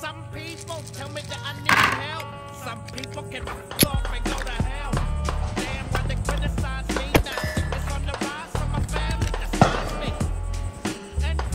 Some people tell me that I need help. Some people can